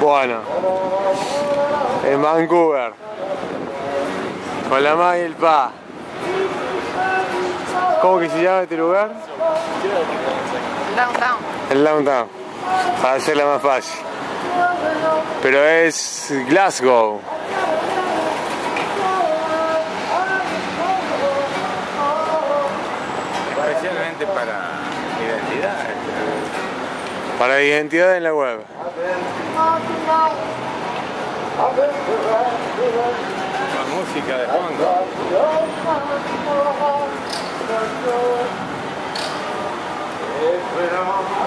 Bueno, en Vancouver, con la ma y el pa. ¿Cómo que se llama este lugar? Downtown. El downtown, para hacerla más fácil. Pero es Glasgow. Especialmente para identidad. Para identidad en la web. Con música de fondo. Esperamos